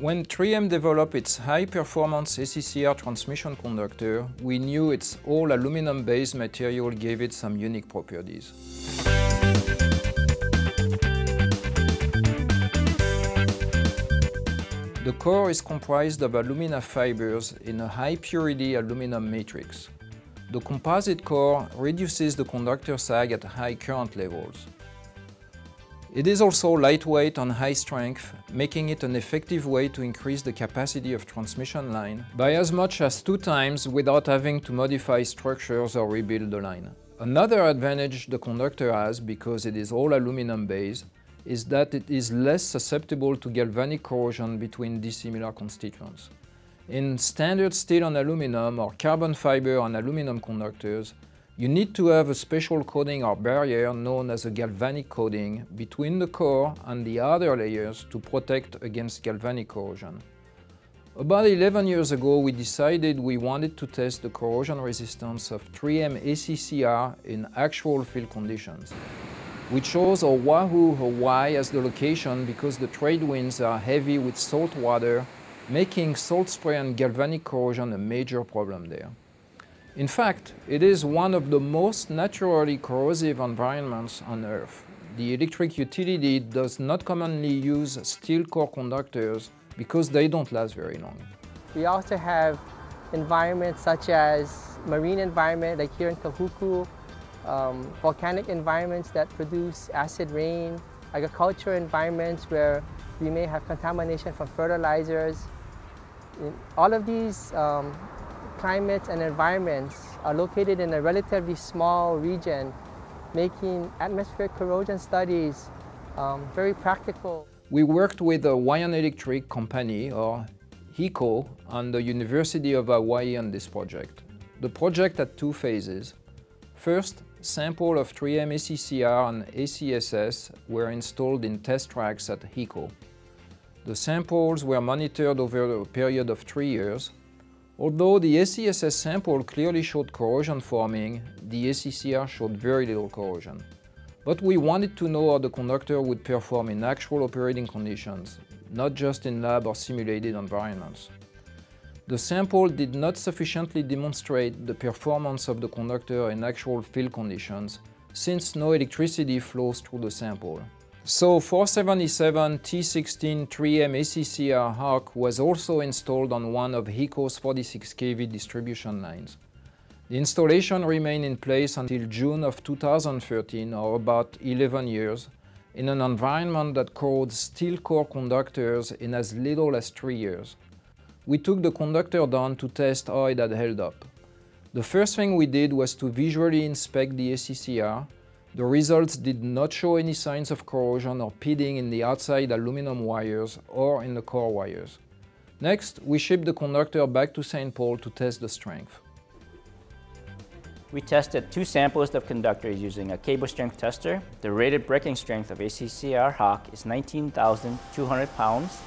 When 3M developed its high-performance ACCR transmission conductor, we knew its all aluminum-based material gave it some unique properties. The core is comprised of alumina fibers in a high-purity aluminum matrix. The composite core reduces the conductor sag at high current levels. It is also lightweight and high strength, making it an effective way to increase the capacity of transmission line by as much as two times without having to modify structures or rebuild the line. Another advantage the conductor has, because it is all aluminum based, is that it is less susceptible to galvanic corrosion between dissimilar constituents. In standard steel and aluminum or carbon fiber and aluminum conductors, you need to have a special coating or barrier known as a galvanic coating between the core and the other layers to protect against galvanic corrosion. About 11 years ago, we decided we wanted to test the corrosion resistance of 3M ACCR in actual field conditions. We chose Oahu, Hawaii as the location because the trade winds are heavy with salt water, making salt spray and galvanic corrosion a major problem there. In fact, it is one of the most naturally corrosive environments on Earth. The electric utility does not commonly use steel core conductors because they don't last very long. We also have environments such as marine environment, like here in Kahuku, um, volcanic environments that produce acid rain, agriculture environments where we may have contamination from fertilizers. All of these um, climates and environments are located in a relatively small region, making atmospheric corrosion studies um, very practical. We worked with the Hawaiian Electric Company, or HECO, and the University of Hawaii on this project. The project had two phases. First, sample of 3M ACCR and ACSS were installed in test tracks at HECO. The samples were monitored over a period of three years Although the ACSS sample clearly showed corrosion forming, the ACCR showed very little corrosion. But we wanted to know how the conductor would perform in actual operating conditions, not just in lab or simulated environments. The sample did not sufficiently demonstrate the performance of the conductor in actual field conditions, since no electricity flows through the sample. So 477 T16 3M ACCR Hawk was also installed on one of HECO's 46 kV distribution lines. The installation remained in place until June of 2013, or about 11 years, in an environment that corrodes steel core conductors in as little as 3 years. We took the conductor down to test how it had held up. The first thing we did was to visually inspect the ACCR the results did not show any signs of corrosion or pitting in the outside aluminum wires or in the core wires. Next, we shipped the conductor back to St. Paul to test the strength. We tested two samples of conductors using a cable strength tester. The rated breaking strength of ACCR Hawk is 19,200 pounds.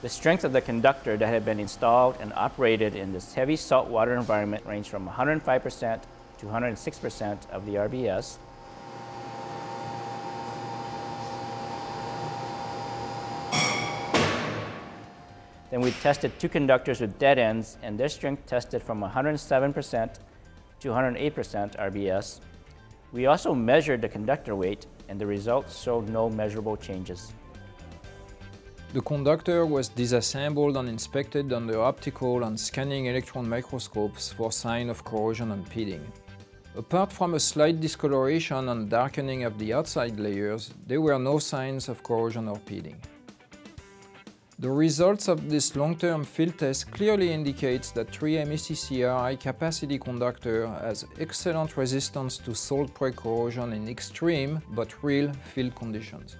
The strength of the conductor that had been installed and operated in this heavy saltwater environment ranged from 105% to 106% of the RBS. Then we tested two conductors with dead ends, and their strength tested from 107% to 108% RBS. We also measured the conductor weight, and the results showed no measurable changes. The conductor was disassembled and inspected under optical and scanning electron microscopes for sign of corrosion and pitting. Apart from a slight discoloration and darkening of the outside layers, there were no signs of corrosion or pitting. The results of this long-term field test clearly indicates that 3M ACCR high-capacity conductor has excellent resistance to salt spray corrosion in extreme but real field conditions.